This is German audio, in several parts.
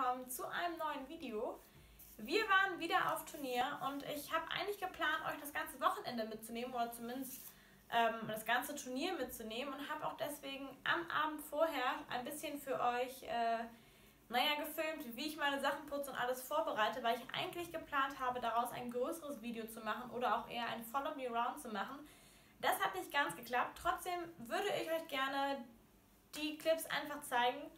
willkommen zu einem neuen Video. Wir waren wieder auf Turnier und ich habe eigentlich geplant, euch das ganze Wochenende mitzunehmen oder zumindest ähm, das ganze Turnier mitzunehmen und habe auch deswegen am Abend vorher ein bisschen für euch, äh, naja, gefilmt, wie ich meine Sachen putze und alles vorbereite, weil ich eigentlich geplant habe, daraus ein größeres Video zu machen oder auch eher ein Follow Me Around zu machen. Das hat nicht ganz geklappt. Trotzdem würde ich euch gerne die Clips einfach zeigen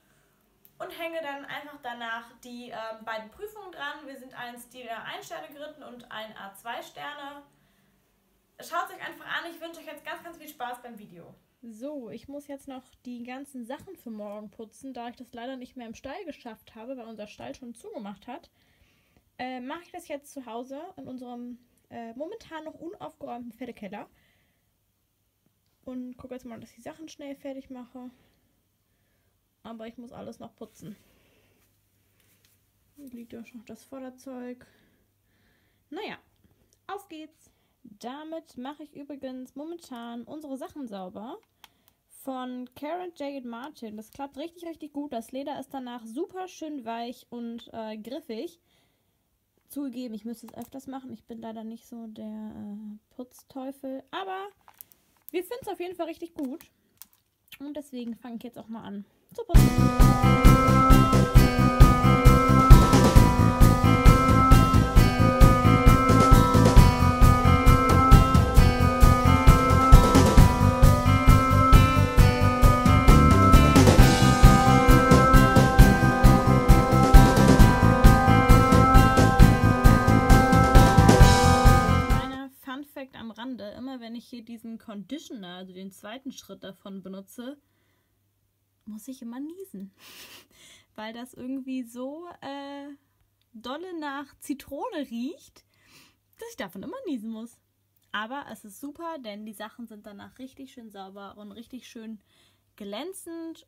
und hänge dann einfach danach die äh, beiden Prüfungen dran. Wir sind ein Stil A1 Sterne geritten und ein A2 Sterne. Schaut euch einfach an. Ich wünsche euch jetzt ganz, ganz viel Spaß beim Video. So, ich muss jetzt noch die ganzen Sachen für morgen putzen, da ich das leider nicht mehr im Stall geschafft habe, weil unser Stall schon zugemacht hat. Äh, Mache ich das jetzt zu Hause in unserem äh, momentan noch unaufgeräumten Pferdekeller. Und gucke jetzt mal, dass ich die Sachen schnell fertig mache. Aber ich muss alles noch putzen. Hier liegt auch noch das Vorderzeug. Naja, auf geht's. Damit mache ich übrigens momentan unsere Sachen sauber. Von Karen Jagged Martin. Das klappt richtig, richtig gut. Das Leder ist danach super schön weich und äh, griffig. Zugegeben, ich müsste es öfters machen. Ich bin leider nicht so der äh, Putzteufel. Aber wir finden es auf jeden Fall richtig gut. Und deswegen fange ich jetzt auch mal an. Super. Conditioner, also den zweiten Schritt davon benutze, muss ich immer niesen. Weil das irgendwie so äh, dolle nach Zitrone riecht, dass ich davon immer niesen muss. Aber es ist super, denn die Sachen sind danach richtig schön sauber und richtig schön glänzend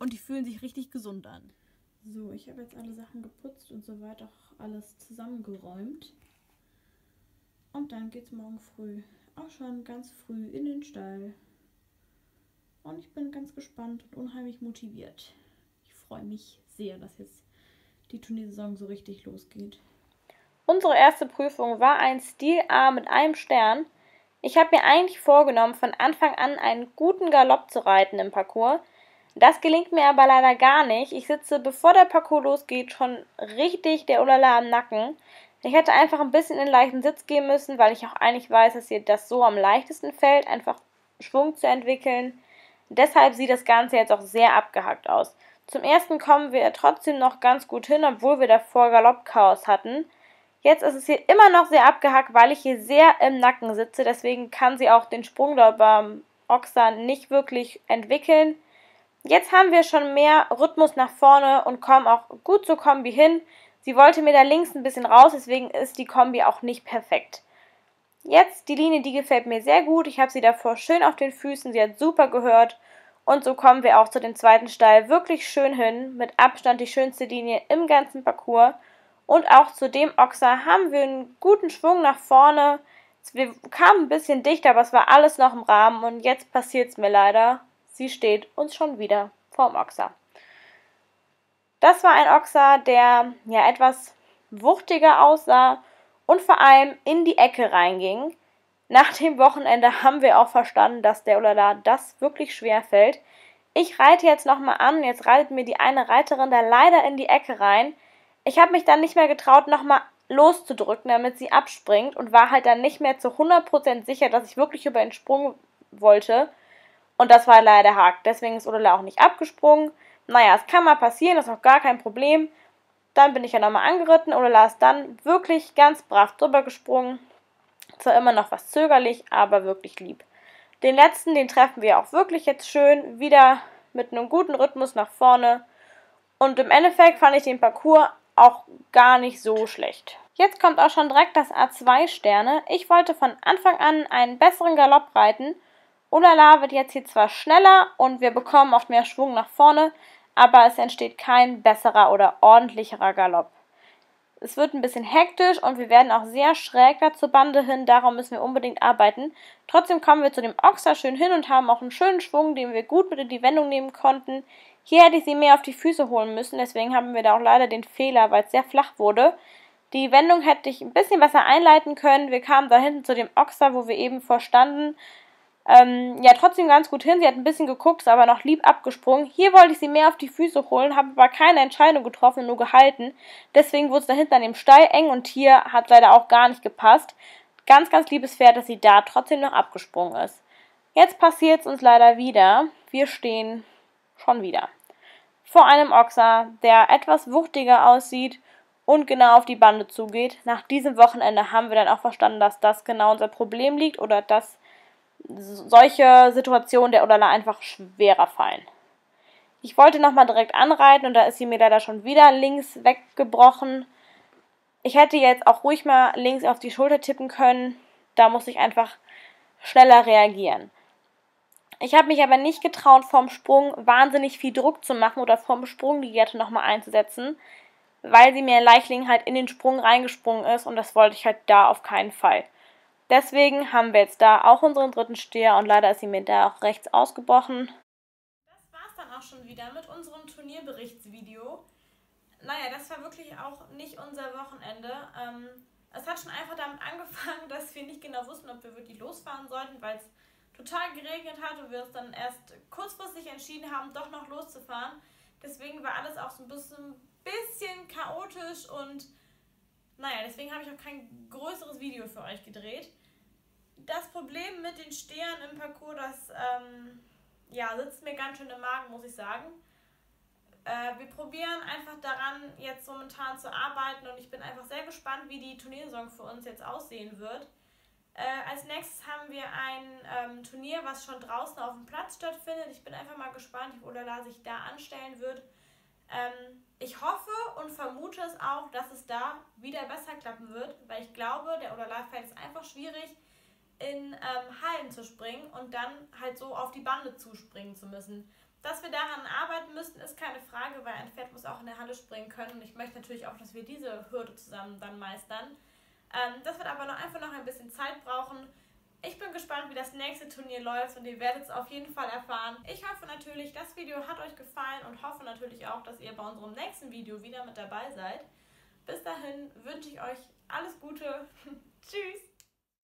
und die fühlen sich richtig gesund an. So, ich habe jetzt alle Sachen geputzt und soweit auch alles zusammengeräumt. Und dann geht's morgen früh, auch schon ganz früh in den Stall. Und ich bin ganz gespannt und unheimlich motiviert. Ich freue mich sehr, dass jetzt die Turniersaison so richtig losgeht. Unsere erste Prüfung war ein Stil A mit einem Stern. Ich habe mir eigentlich vorgenommen, von Anfang an einen guten Galopp zu reiten im Parcours. Das gelingt mir aber leider gar nicht. Ich sitze, bevor der Parcours losgeht, schon richtig der Ulala am Nacken. Ich hätte einfach ein bisschen in den leichten Sitz gehen müssen, weil ich auch eigentlich weiß, dass ihr das so am leichtesten fällt, einfach Schwung zu entwickeln. Deshalb sieht das Ganze jetzt auch sehr abgehackt aus. Zum ersten kommen wir trotzdem noch ganz gut hin, obwohl wir davor Galoppchaos hatten. Jetzt ist es hier immer noch sehr abgehackt, weil ich hier sehr im Nacken sitze. Deswegen kann sie auch den Sprung dort beim Ochser nicht wirklich entwickeln. Jetzt haben wir schon mehr Rhythmus nach vorne und kommen auch gut zur Kombi hin. Sie wollte mir da links ein bisschen raus, deswegen ist die Kombi auch nicht perfekt. Jetzt die Linie, die gefällt mir sehr gut. Ich habe sie davor schön auf den Füßen, sie hat super gehört. Und so kommen wir auch zu dem zweiten Stall wirklich schön hin. Mit Abstand die schönste Linie im ganzen Parcours. Und auch zu dem Ochser haben wir einen guten Schwung nach vorne. Wir kamen ein bisschen dichter, aber es war alles noch im Rahmen. Und jetzt passiert es mir leider. Sie steht uns schon wieder vorm Ochser. Das war ein Ochser, der ja etwas wuchtiger aussah und vor allem in die Ecke reinging. Nach dem Wochenende haben wir auch verstanden, dass der Ulala das wirklich schwer fällt. Ich reite jetzt nochmal an, jetzt reitet mir die eine Reiterin da leider in die Ecke rein. Ich habe mich dann nicht mehr getraut, nochmal loszudrücken, damit sie abspringt und war halt dann nicht mehr zu 100% sicher, dass ich wirklich über den Sprung wollte. Und das war leider hakt. Deswegen ist Ulala auch nicht abgesprungen. Naja, es kann mal passieren, das ist auch gar kein Problem. Dann bin ich ja nochmal angeritten oder las dann wirklich ganz brav drüber gesprungen. Zwar immer noch was zögerlich, aber wirklich lieb. Den letzten, den treffen wir auch wirklich jetzt schön. Wieder mit einem guten Rhythmus nach vorne. Und im Endeffekt fand ich den Parcours auch gar nicht so schlecht. Jetzt kommt auch schon direkt das A2 Sterne. Ich wollte von Anfang an einen besseren Galopp reiten. Ulala wird jetzt hier zwar schneller und wir bekommen oft mehr Schwung nach vorne, aber es entsteht kein besserer oder ordentlicherer Galopp. Es wird ein bisschen hektisch und wir werden auch sehr schräg da zur Bande hin, darum müssen wir unbedingt arbeiten. Trotzdem kommen wir zu dem Ochser schön hin und haben auch einen schönen Schwung, den wir gut mit in die Wendung nehmen konnten. Hier hätte ich sie mehr auf die Füße holen müssen, deswegen haben wir da auch leider den Fehler, weil es sehr flach wurde. Die Wendung hätte ich ein bisschen besser einleiten können. Wir kamen da hinten zu dem Ochser, wo wir eben vorstanden. Ähm, ja, trotzdem ganz gut hin. Sie hat ein bisschen geguckt, ist aber noch lieb abgesprungen. Hier wollte ich sie mehr auf die Füße holen, habe aber keine Entscheidung getroffen, nur gehalten. Deswegen wurde es da hinten an dem Stall eng und hier hat leider auch gar nicht gepasst. Ganz, ganz liebes Pferd, dass sie da trotzdem noch abgesprungen ist. Jetzt passiert es uns leider wieder. Wir stehen schon wieder vor einem Ochser, der etwas wuchtiger aussieht und genau auf die Bande zugeht. Nach diesem Wochenende haben wir dann auch verstanden, dass das genau unser Problem liegt oder dass solche Situationen der Odala einfach schwerer fallen. Ich wollte nochmal direkt anreiten und da ist sie mir leider schon wieder links weggebrochen. Ich hätte jetzt auch ruhig mal links auf die Schulter tippen können. Da muss ich einfach schneller reagieren. Ich habe mich aber nicht getraut, vorm Sprung wahnsinnig viel Druck zu machen oder vorm Sprung die Gerte nochmal einzusetzen, weil sie mir Leichling halt in den Sprung reingesprungen ist und das wollte ich halt da auf keinen Fall. Deswegen haben wir jetzt da auch unseren dritten Steher und leider ist mir da auch rechts ausgebrochen. Das war's dann auch schon wieder mit unserem Turnierberichtsvideo. Naja, das war wirklich auch nicht unser Wochenende. Ähm, es hat schon einfach damit angefangen, dass wir nicht genau wussten, ob wir wirklich losfahren sollten, weil es total geregnet hat und wir uns dann erst kurzfristig entschieden haben, doch noch loszufahren. Deswegen war alles auch so ein bisschen, bisschen chaotisch und naja, deswegen habe ich auch kein größeres Video für euch gedreht. Das Problem mit den Stehern im Parcours, das ähm, ja, sitzt mir ganz schön im Magen, muss ich sagen. Äh, wir probieren einfach daran, jetzt momentan zu arbeiten und ich bin einfach sehr gespannt, wie die Turniersaison für uns jetzt aussehen wird. Äh, als nächstes haben wir ein ähm, Turnier, was schon draußen auf dem Platz stattfindet. Ich bin einfach mal gespannt, wie Olala sich da anstellen wird. Ähm, ich hoffe und vermute es auch, dass es da wieder besser klappen wird, weil ich glaube, der Olala fällt es einfach schwierig, in ähm, Hallen zu springen und dann halt so auf die Bande zuspringen zu müssen. Dass wir daran arbeiten müssten, ist keine Frage, weil ein Pferd muss auch in der Halle springen können und ich möchte natürlich auch, dass wir diese Hürde zusammen dann meistern. Ähm, das wird aber noch einfach noch ein bisschen Zeit brauchen. Ich bin gespannt, wie das nächste Turnier läuft und ihr werdet es auf jeden Fall erfahren. Ich hoffe natürlich, das Video hat euch gefallen und hoffe natürlich auch, dass ihr bei unserem nächsten Video wieder mit dabei seid. Bis dahin wünsche ich euch alles Gute. Tschüss!